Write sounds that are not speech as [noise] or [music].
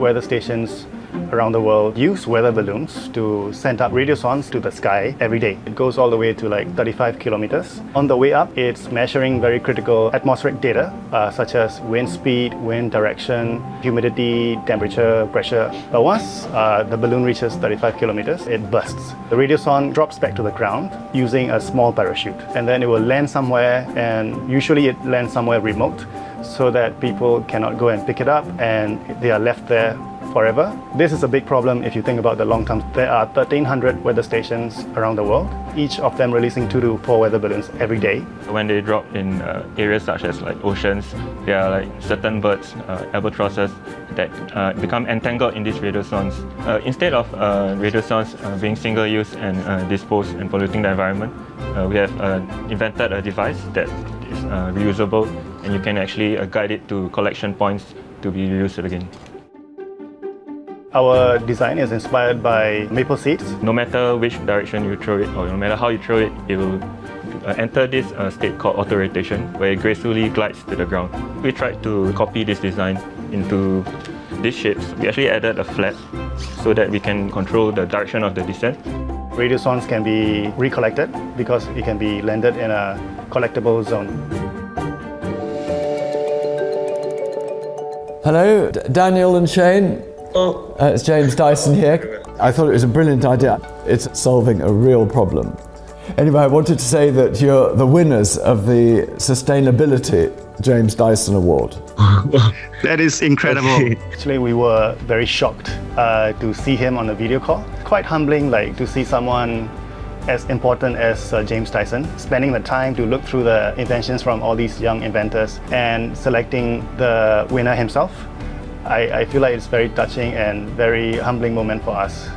weather stations around the world use weather balloons to send up radiosondes to the sky every day. It goes all the way to like 35 kilometers. On the way up, it's measuring very critical atmospheric data uh, such as wind speed, wind direction, humidity, temperature, pressure. But once uh, the balloon reaches 35 kilometers, it bursts. The radiosonde drops back to the ground using a small parachute. And then it will land somewhere, and usually it lands somewhere remote so that people cannot go and pick it up and they are left there forever. This is a big problem if you think about the long term. There are 1,300 weather stations around the world, each of them releasing two to four weather balloons every day. When they drop in uh, areas such as like oceans, there are like certain birds, uh, albatrosses, that uh, become entangled in these radiosondes. Uh, instead of uh, radiosondes uh, being single-use and disposed and polluting the environment, we have invented a device that is reusable and you can actually guide it to collection points to be used again. Our design is inspired by maple seeds. No matter which direction you throw it or no matter how you throw it, it will uh, enter this uh, state called auto-rotation where it gracefully glides to the ground. We tried to copy this design into these shapes. We actually added a flap so that we can control the direction of the descent. Radio Radiosondes can be recollected because it can be landed in a collectible zone. Hello, Daniel and Shane. Oh. Uh, it's James Dyson here. I thought it was a brilliant idea. It's solving a real problem. Anyway, I wanted to say that you're the winners of the Sustainability James Dyson Award. [laughs] that is incredible. [laughs] Actually, we were very shocked uh, to see him on a video call. Quite humbling, like to see someone as important as uh, James Dyson, spending the time to look through the inventions from all these young inventors and selecting the winner himself I, I feel like it's very touching and very humbling moment for us.